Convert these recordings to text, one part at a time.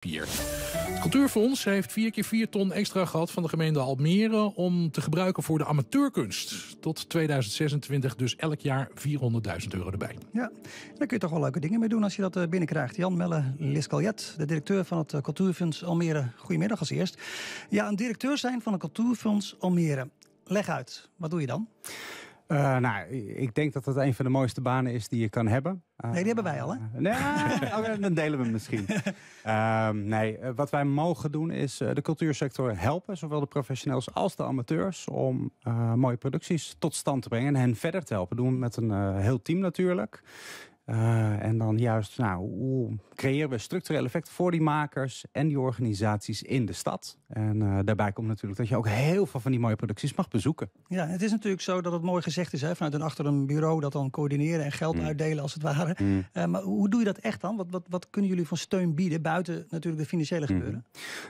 Het Cultuurfonds heeft 4 keer 4 ton extra gehad van de gemeente Almere om te gebruiken voor de amateurkunst. Tot 2026 dus elk jaar 400.000 euro erbij. Ja, daar kun je toch wel leuke dingen mee doen als je dat eh, binnenkrijgt. Jan Melle Liscaljet, de directeur van het eh, Cultuurfonds Almere. Goedemiddag als eerst. Ja, een directeur zijn van het Cultuurfonds Almere. Leg uit, wat doe je dan? Uh, nou, ik denk dat dat een van de mooiste banen is die je kan hebben. Uh, nee, die hebben wij al, hè? nee, oh, dan delen we misschien. Ehm, nee, wat wij mogen doen is de cultuursector helpen, zowel de professionals als de amateurs, om mooie producties tot stand te brengen en hen verder te helpen. Doen we met een heel team natuurlijk. Uh, en dan juist, nou, hoe creëren we structurele effecten voor die makers en die organisaties in de stad? En uh, daarbij komt natuurlijk dat je ook heel veel van die mooie producties mag bezoeken. Ja, het is natuurlijk zo dat het mooi gezegd is, hè, vanuit een achter een bureau dat dan coördineren en geld mm. uitdelen als het ware. Mm. Uh, maar hoe doe je dat echt dan? Wat, wat, wat kunnen jullie van steun bieden buiten natuurlijk de financiële mm. gebeuren?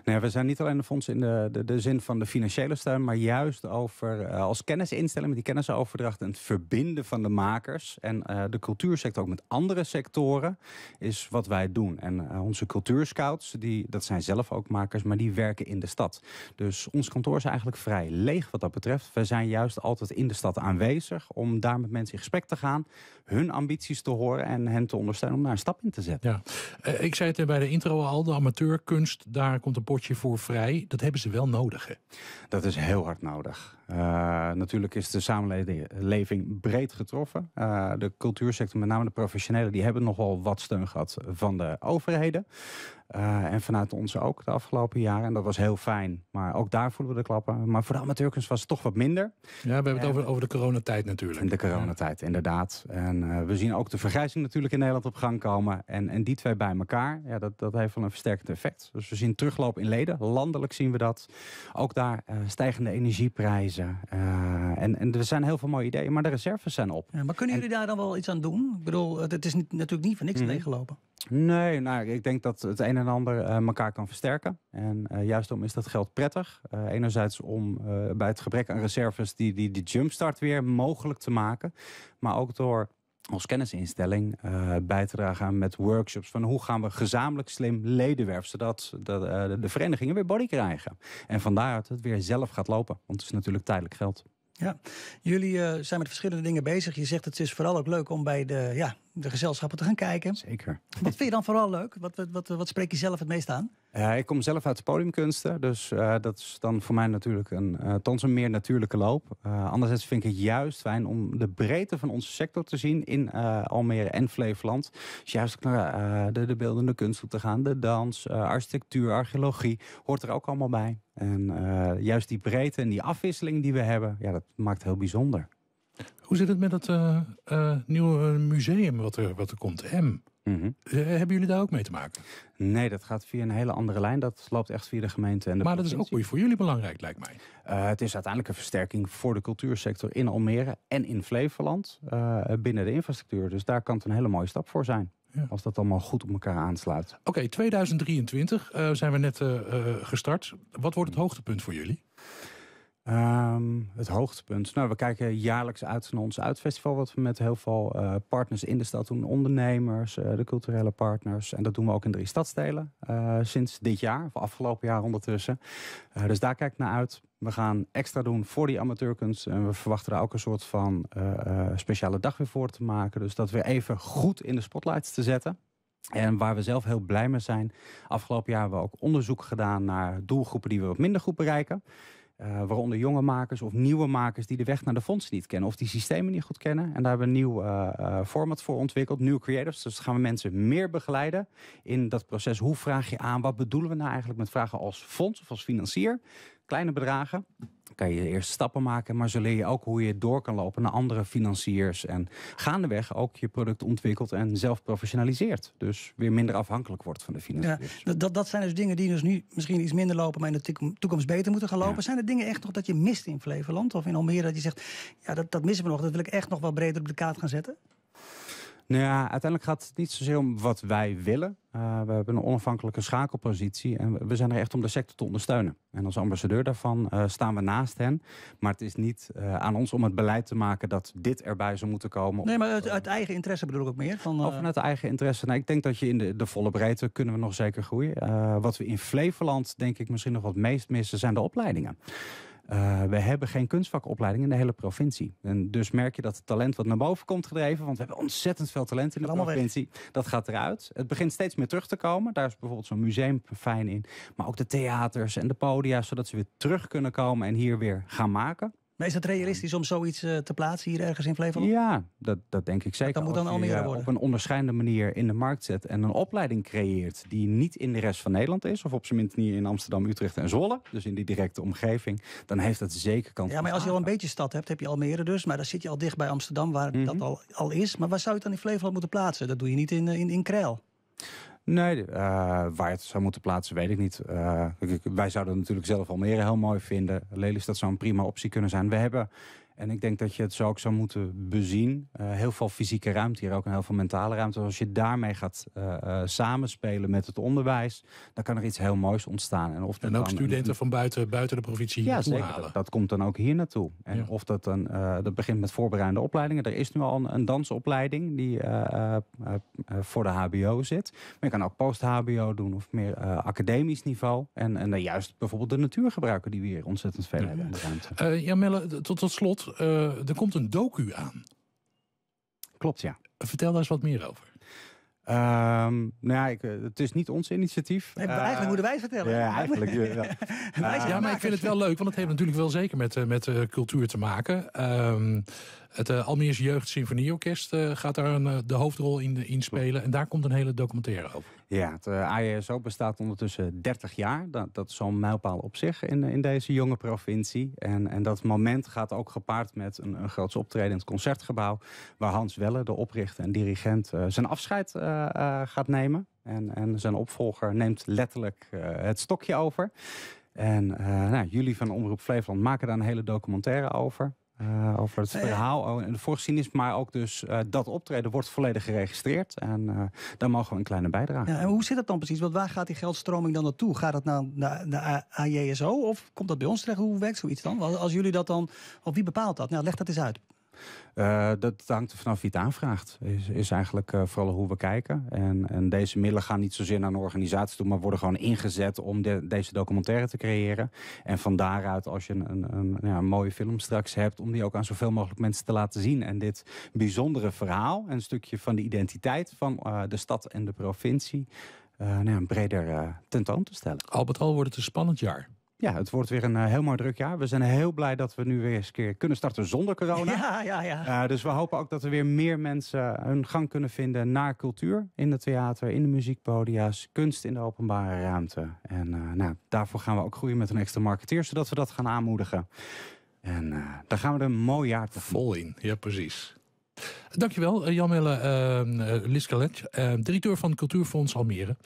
Nou ja, we zijn niet alleen een fonds in de, de, de, zin van de financiële steun, maar juist over als kennisinstelling met die kennisoverdracht en het verbinden van de makers en de cultuursector ook met andere sectoren is wat wij doen. En uh, onze cultuurscouts, die, dat zijn zelf ook makers, maar die werken in de stad. Dus ons kantoor is eigenlijk vrij leeg wat dat betreft. We zijn juist altijd in de stad aanwezig om daar met mensen in gesprek te gaan, hun ambities te horen en hen te ondersteunen om daar een stap in te zetten. Ja. Uh, ik zei het bij de intro al, de amateurkunst, daar komt een potje voor vrij. Dat hebben ze wel nodig, hè? Dat is heel hard nodig. Uh, natuurlijk is de samenleving breed getroffen. Uh, de cultuursector, met name de die hebben nogal wat steun gehad van de overheden. Uh, en vanuit ons ook de afgelopen jaren. En dat was heel fijn. Maar ook daar voelen we de klappen. Maar voor de amateurkunst was het toch wat minder. Ja, we hebben het over, over de coronatijd natuurlijk. De coronatijd, inderdaad. En uh, we zien ook de vergrijzing natuurlijk in Nederland op gang komen. En, en die twee bij elkaar, ja, dat, dat heeft wel een versterkend effect. Dus we zien terugloop in leden. Landelijk zien we dat. Ook daar uh, stijgende energieprijzen. en, en er zijn heel veel mooie ideeën, maar de reserves zijn op. Ja, maar kunnen jullie daar dan wel iets aan doen? Ik bedoel, het is niet, natuurlijk niet voor niks mm -hmm. leeggelopen. Nee, nou, ik denk dat het een en ander uh, elkaar kan versterken. En uh, juist om is dat geld prettig. Uh, enerzijds om bij het gebrek aan reserves die, die, die jumpstart weer mogelijk te maken. Maar ook door als kennisinstelling bij te dragen met workshops van hoe gaan we gezamenlijk slim leden werven, zodat de, de verenigingen weer body krijgen. En vandaar dat het weer zelf gaat lopen, want het is natuurlijk tijdelijk geld. Ja, jullie zijn met verschillende dingen bezig. Je zegt het is vooral ook leuk om bij de, ja, de gezelschappen te gaan kijken. Zeker. Wat vind je dan vooral leuk? Wat, wat, wat, wat spreek je zelf het meest aan? Uh, ik kom zelf uit de podiumkunsten. Dus uh, dat is dan voor mij natuurlijk een, uh, een meer natuurlijke loop. anderzijds vind ik het juist fijn om de breedte van onze sector te zien in Almere en Flevoland. Dus juist naar de, de beeldende kunst te gaan. De dans, architectuur, archeologie hoort er ook allemaal bij. En juist die breedte en die afwisseling die we hebben, ja, dat maakt het heel bijzonder. Hoe zit het met het uh, uh, nieuwe museum wat er, wat er komt, M? Mm -hmm. hebben jullie daar ook mee te maken? Nee, dat gaat via een hele andere lijn. Dat loopt echt via de gemeente en de Maar dat is ook voor jullie belangrijk, lijkt mij. Uh, het is uiteindelijk een versterking voor de cultuursector in Almere en in Flevoland binnen de infrastructuur. Dus daar kan het een hele mooie stap voor zijn. Ja. Als dat allemaal goed op elkaar aansluit. Oké, okay, 2023 zijn we net gestart. Wat wordt het hoogtepunt voor jullie? Um, het hoogtepunt. Nou, we kijken jaarlijks uit naar ons uitfestival, wat we met heel veel uh, partners in de stad doen. Ondernemers, uh, de culturele partners. En dat doen we ook in drie stadstelen uh, sinds dit jaar, of afgelopen jaar ondertussen. dus daar kijk ik naar uit. We gaan extra doen voor die amateurkunst. En we verwachten daar ook een soort van speciale dag weer voor te maken. Dus dat weer even goed in de spotlights te zetten. En waar we zelf heel blij mee zijn. Afgelopen jaar hebben we ook onderzoek gedaan naar doelgroepen die we wat minder goed bereiken. Uh, waaronder jonge makers of nieuwe makers die de weg naar de fondsen niet kennen. Of die systemen niet goed kennen. En daar hebben we een nieuw uh, uh, format voor ontwikkeld. New Creatives. Dus gaan we mensen meer begeleiden in dat proces. Hoe vraag je aan? Wat bedoelen we nou eigenlijk met vragen als fonds of als financier? Kleine bedragen kan je de eerste stappen maken, maar zo leer je ook hoe je door kan lopen naar andere financiers. En gaandeweg ook je product ontwikkelt en zelf professionaliseert. Dus weer minder afhankelijk wordt van de financiers. Ja, dat, dat zijn dus dingen die dus nu misschien iets minder lopen, maar in de toekomst beter moeten gaan lopen. Ja. Zijn er dingen echt nog dat je mist in Flevoland of in Almere dat je zegt, ja, dat, dat missen we nog, dat wil ik echt nog wel breder op de kaart gaan zetten? Nou ja, uiteindelijk gaat het niet zozeer om wat wij willen. Uh, we hebben een onafhankelijke schakelpositie en we zijn er echt om de sector te ondersteunen. En als ambassadeur daarvan uh, staan we naast hen. Maar het is niet uh, aan ons om het beleid te maken dat dit erbij zou moeten komen. Nee, maar uit, uit eigen interesse bedoel ik ook meer? Van, Of vanuit eigen interesse. Nou, ik denk dat je in de, de volle breedte kunnen we nog zeker groeien. wat we in Flevoland denk ik misschien nog wat meest missen zijn de opleidingen. Uh, we hebben geen kunstvakopleiding in de hele provincie. En dus merk je dat het talent wat naar boven komt gedreven... want we hebben ontzettend veel talent in de provincie. Weg. Dat gaat eruit. Het begint steeds meer terug te komen. Daar is bijvoorbeeld zo'n museum fijn in. Maar ook de theaters en de podia... zodat ze weer terug kunnen komen en hier weer gaan maken. Maar is het realistisch om zoiets uh, te plaatsen hier ergens in Flevoland? Ja, dat, dat denk ik zeker. Dat moet dan Almere je, worden. op een onderscheidende manier in de markt zet en een opleiding creëert die niet in de rest van Nederland is, of op zijn minst niet in Amsterdam, Utrecht en Zwolle, dus in die directe omgeving, dan heeft dat zeker kans. Ja, maar als je al een beetje stad hebt, heb je Almere dus, maar dan zit je al dicht bij Amsterdam, waar mm -hmm. dat al, al is. Maar waar zou je het dan in Flevoland moeten plaatsen? Dat doe je niet in, in, in Krijl. Nee, uh, waar het zou moeten plaatsen weet ik niet. Uh, wij zouden natuurlijk zelf Almere heel mooi vinden. Lelystad zou een prima optie kunnen zijn. We hebben en ik denk dat je het zo ook zou moeten bezien. Uh, heel veel fysieke ruimte hier ook en heel veel mentale ruimte. Als je daarmee gaat uh, uh, samenspelen met het onderwijs, dan kan er iets heel moois ontstaan. En, of en ook studenten een... van buiten, buiten de provincie ja, zeker. halen. Dat, dat, komt dan ook hier naartoe. En ja. of dat dan, dat begint met voorbereidende opleidingen. Er is nu al een, een dansopleiding die voor de HBO zit. Maar je kan ook post-HBO doen of meer academisch niveau. En, en juist bijvoorbeeld de natuur gebruiken die we hier ontzettend veel ja. hebben in de ruimte. ja, Melle, tot, tot slot. Uh, er komt een docu aan. Klopt, ja. Vertel daar eens wat meer over. Um, nou ja, ik, het is niet ons initiatief. Nee, uh, eigenlijk moeten wij het vertellen. Ja, eigenlijk. ja, ja maar ik vind het wel leuk, want het heeft natuurlijk wel zeker met, uh, met uh, cultuur te maken. Um, het uh, Almeerse Jeugd Symfonieorkest uh, gaat daar een, de hoofdrol in, in spelen. En daar komt een hele documentaire over. Ja, het AJSO bestaat ondertussen 30 jaar. Dat, dat is zo'n mijlpaal op zich in, in deze jonge provincie. En, en dat moment gaat ook gepaard met een, een groots optreden in het Concertgebouw. Waar Hans Welle, de oprichter en dirigent, zijn afscheid gaat nemen. En, en zijn opvolger neemt letterlijk het stokje over. En nou, jullie van Omroep Flevoland maken daar een hele documentaire over. Uh, over het verhaal en de voorziening, maar ook dus uh, dat optreden wordt volledig geregistreerd. En uh, daar mogen we een kleine bijdrage. Ja, en hoe zit dat dan precies? Want waar gaat die geldstroming dan naartoe? Gaat dat naar, naar, naar AJSO of komt dat bij ons terecht? Hoe werkt zoiets dan? Als jullie dat dan, of wie bepaalt dat? Nou, leg dat eens uit. Uh, dat hangt er vanaf wie het aanvraagt. Is, is eigenlijk uh, vooral hoe we kijken. En, en, deze middelen gaan niet zozeer naar een organisatie toe, maar worden gewoon ingezet om de, deze documentaire te creëren. En van daaruit, als je een, een, ja, mooie film straks hebt, om die ook aan zoveel mogelijk mensen te laten zien. En dit bijzondere verhaal, een stukje van de identiteit van uh, de stad en de provincie, nou, breder tentoon te stellen. Al met al wordt het een spannend jaar. Ja, het wordt weer een uh, heel mooi druk jaar. We zijn heel blij dat we nu weer eens een keer kunnen starten zonder corona. Ja, ja, ja. Uh, dus we hopen ook dat er weer meer mensen hun gang kunnen vinden naar cultuur. In het theater, in de muziekpodia's, kunst in de openbare ruimte. En uh, nou, daarvoor gaan we ook groeien met een extra marketeer, zodat we dat gaan aanmoedigen. En daar gaan we er een mooi jaar te Vol in, ja precies. Dankjewel, Jan-Melle uh, Liskalet, directeur van Cultuurfonds Almere.